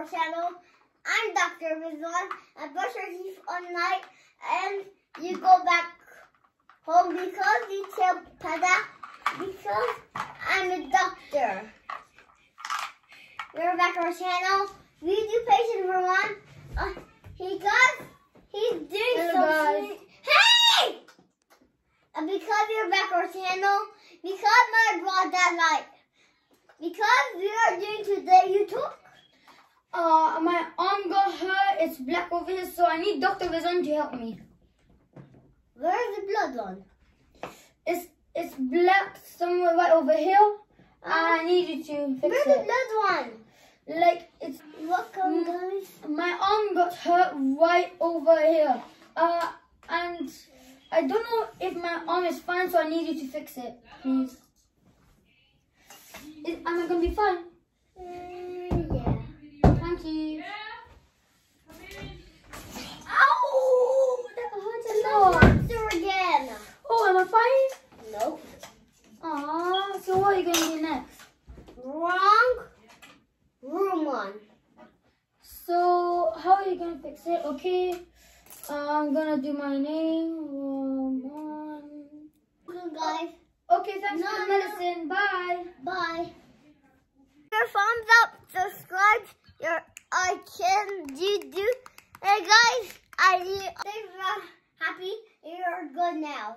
our channel. I'm Dr. Rizwan. I brush your teeth all night and you go back home because you tell Pada because I'm a doctor. We're back on our channel. We do patient number one. Uh, he got, he's doing something. Hey! And because we're back on our channel, because my brought that light, because we are doing today YouTube. Uh, my arm got hurt. It's black over here, so I need Dr. Vizon to help me. Where's the blood on? It's it's black somewhere right over here. and I need you to fix Where's the it. blood one? Like it's Welcome, Mm. guys. my arm got hurt right over here. Uh, and I don't know if my arm is fine, so I need you to fix it, please. Is, am I gonna be fine? Mm, yeah. Ow! That hurts a lot. monster again. Oh, am I fine? Nope. Aw, so what are you gonna do next? Wrong. Room one. So, how are you gonna fix it? Okay, uh, I'm gonna do my name. Um, one. Good guys. Okay, thanks No, for the no. medicine. Bye. Bye. Your thumbs up, I can do. Hey guys, I think uh, happy. You're good now.